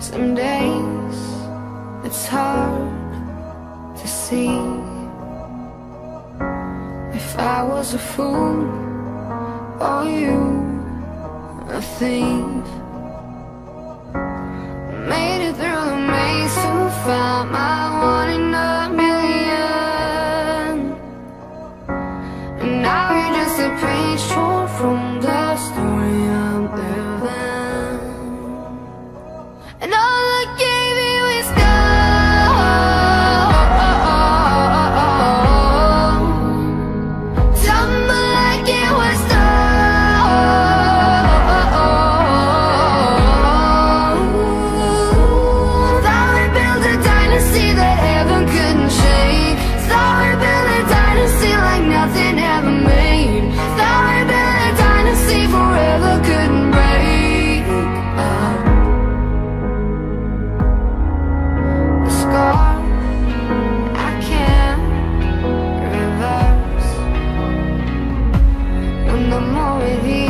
Some days it's hard to see. If I was a fool or you a thief more with you